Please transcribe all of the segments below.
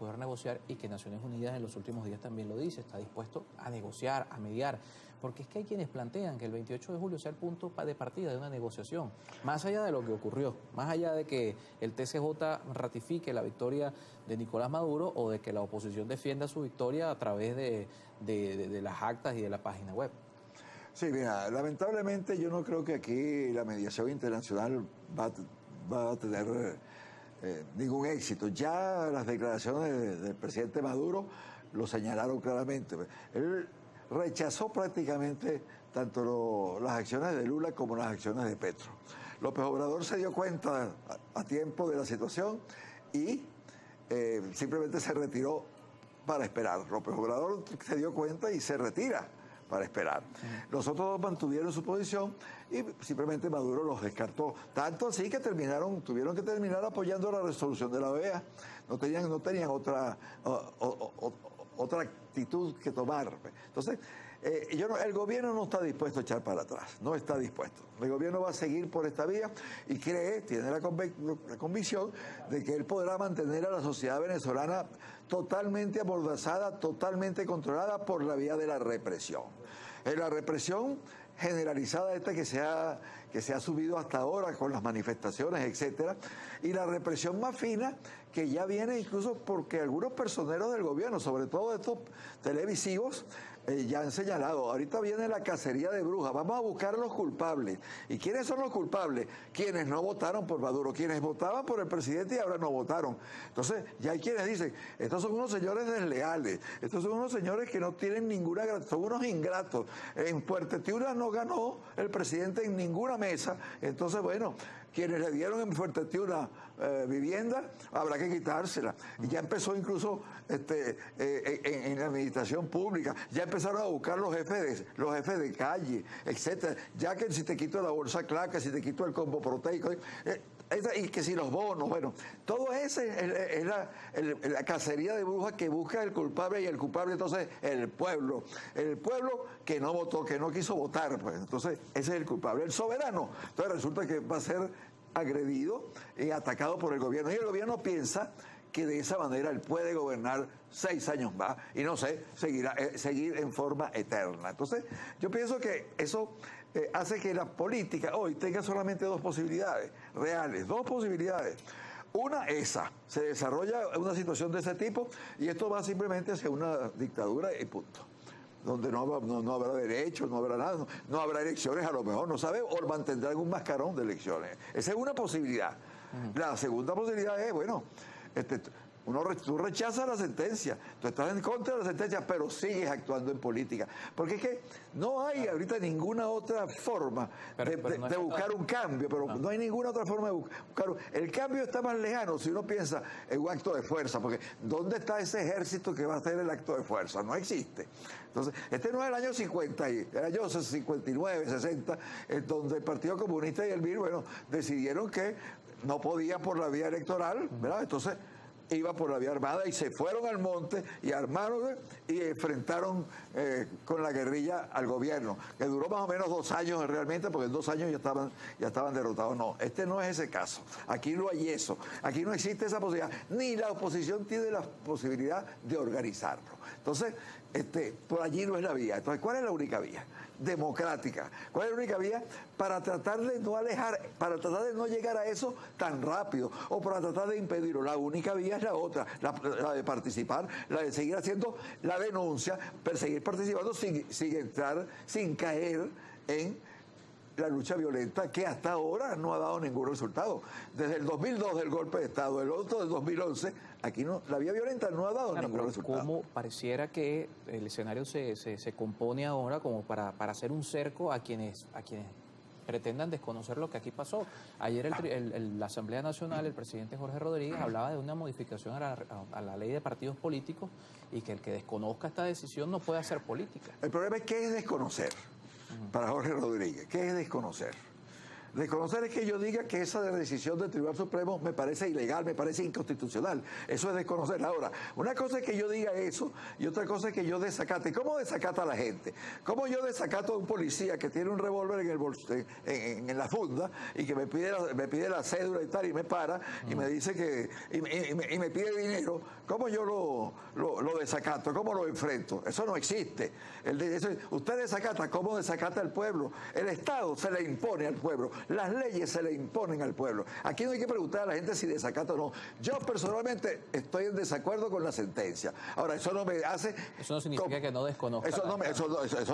poder negociar y que Naciones Unidas en los últimos días también lo dice, está dispuesto a negociar, a mediar, porque es que hay quienes plantean que el 28 de julio sea el punto de partida de una negociación, más allá de lo que ocurrió, más allá de que el TCJ ratifique la victoria de Nicolás Maduro o de que la oposición defienda su victoria a través de, las actas y de la página web. Sí, mira, lamentablemente yo no creo que aquí la mediación internacional va, va a tener eh, ningún éxito. Ya las declaraciones del presidente Maduro lo señalaron claramente. Él rechazó prácticamente tanto las acciones de Lula como las acciones de Petro. López Obrador se dio cuenta a, tiempo de la situación y eh, simplemente se retiró para esperar. López Obrador se dio cuenta y se retira para esperar. Los otros dos mantuvieron su posición y simplemente Maduro los descartó. Tanto así que terminaron, tuvieron que terminar apoyando la resolución de la OEA. No tenían, no tenían otra, otra actitud que tomar. Entonces, eh, el gobierno no está dispuesto a echar para atrás, no está dispuesto. El gobierno va a seguir por esta vía y cree, tiene la, convicción de que él podrá mantener a la sociedad venezolana totalmente amordazada, totalmente controlada por la vía de la represión. En la represión generalizada esta que se ha, que se ha subido hasta ahora con las manifestaciones, etcétera, y la represión más fina que ya viene incluso porque algunos personeros del gobierno, sobre todo estos televisivos, eh, ya han señalado, ahorita viene la cacería de brujas, vamos a buscar a los culpables. ¿Y quiénes son los culpables? Quienes no votaron por Maduro, quienes votaban por el presidente y ahora no votaron. Entonces, ya hay quienes dicen, estos son unos señores desleales, estos son unos señores que no tienen ninguna, son unos ingratos. En Puerto Tiura no ganó el presidente en ninguna mesa, entonces, bueno, quienes le dieron en Fuerte una eh, vivienda, habrá que quitársela. Y ya empezó incluso este, eh, en, la administración pública, ya empezaron a buscar los jefes de, los jefes de calle, etcétera. Ya que si te quito la bolsa claca, si te quito el combo proteico, eh, y que si los bonos, bueno, todo ese es, la, la, cacería de brujas que busca el culpable y el culpable entonces el pueblo. El pueblo que no votó, que no quiso votar, pues entonces ese es el culpable. El soberano, entonces resulta que va a ser agredido y atacado por el gobierno. Y el gobierno piensa que de esa manera él puede gobernar seis años más y no sé, seguirá, eh, seguir en forma eterna. Entonces, yo pienso que eso eh, hace que la política hoy tenga solamente dos posibilidades reales, dos posibilidades. Una, esa, se desarrolla una situación de ese tipo y esto va simplemente hacia una dictadura y punto donde no, no, habrá derechos, no habrá nada, no, habrá elecciones, a lo mejor no sabe, o mantendrán un mascarón de elecciones. Esa es una posibilidad. La segunda posibilidad es, bueno, este, uno, tú rechazas la sentencia, tú estás en contra de la sentencia, pero sigues actuando en política. Porque es que no hay ahorita ninguna otra forma de, buscar un cambio, pero no. hay ninguna otra forma de buscar. El cambio está más lejano si uno piensa en un acto de fuerza, porque ¿dónde está ese ejército que va a hacer el acto de fuerza? No existe. Entonces, este no es el año 50, el año 59, 60, en donde el Partido Comunista y el MIR, bueno, decidieron que no podía por la vía electoral, ¿verdad? Entonces, iba por la vía armada y se fueron al monte y armaron y enfrentaron eh, con la guerrilla al gobierno, que duró más o menos dos años realmente, porque en dos años ya estaban, ya estaban derrotados. No, este no es ese caso. Aquí no hay eso. Aquí no existe esa posibilidad. Ni la oposición tiene la posibilidad de organizarlo. Entonces, este, por allí no es la vía. Entonces, ¿cuál es la única vía? Democrática. ¿Cuál es la única vía? Para tratar de no alejar, para tratar de no llegar a eso tan rápido, o para tratar de impedirlo. La única vía es la otra, la, de participar, la de seguir haciendo la denuncia, perseguir participando sin, sin entrar, sin caer en la lucha violenta que hasta ahora no ha dado ningún resultado. Desde el 2002 del golpe de Estado, el otro del 2011, aquí no, la vía violenta no ha dado ningún resultado. Como pareciera que el escenario se, se, compone ahora como para, para, hacer un cerco a quienes, a quienes pretendan desconocer lo que aquí pasó. Ayer el, la Asamblea Nacional, el presidente Jorge Rodríguez, hablaba de una modificación a la, a la, ley de partidos políticos y que el que desconozca esta decisión no puede hacer política. El problema es que es desconocer para Jorge Rodríguez. ¿Qué es desconocer? Desconocer es que yo diga que esa decisión del Tribunal Supremo me parece ilegal, me parece inconstitucional. Eso es desconocer. Ahora, una cosa es que yo diga eso y otra cosa es que yo desacate. ¿Cómo desacata a la gente? ¿Cómo yo desacato a un policía que tiene un revólver en, el en, la funda y que me pide, la, me pide la cédula y tal y me para y me dice que... y, me, pide dinero? ¿Cómo yo lo, lo, desacato? ¿Cómo lo enfrento? Eso no existe. El, usted desacata, ¿cómo desacata al pueblo? El Estado se le impone al pueblo. Las leyes se le imponen al pueblo. Aquí no hay que preguntar a la gente si desacata o no. Yo personalmente estoy en desacuerdo con la sentencia. Ahora, eso no me hace... Eso no significa que no desconozca. Eso no, me, eso,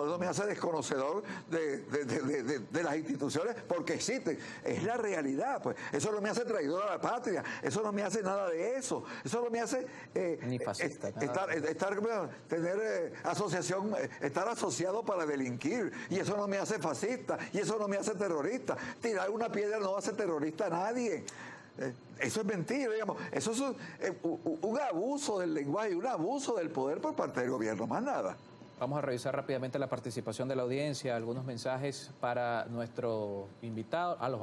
no me hace desconocedor de, de, las instituciones porque existen. Es la realidad. pues Eso no me hace traidor a la patria. Eso no me hace nada de eso. Eso no me hace... Eh, Ni fascista. estar, estar, tener eh, asociación, eh, estar asociado para delinquir. Y eso no me hace fascista. Y eso no me hace terrorista tirar una piedra no hace terrorista a nadie. Eh, eso es mentira, digamos. Eso es eh, un, abuso del lenguaje, un abuso del poder por parte del gobierno, más nada. Vamos a revisar rápidamente la participación de la audiencia, algunos mensajes para nuestro invitado. Ah, los